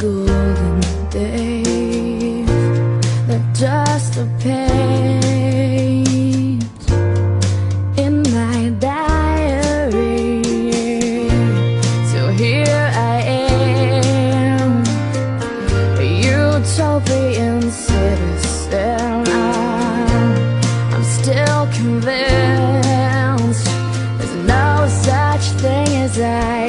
golden days They're just a page in my diary. So here I am, a utopian citizen. I'm still convinced there's no such thing as I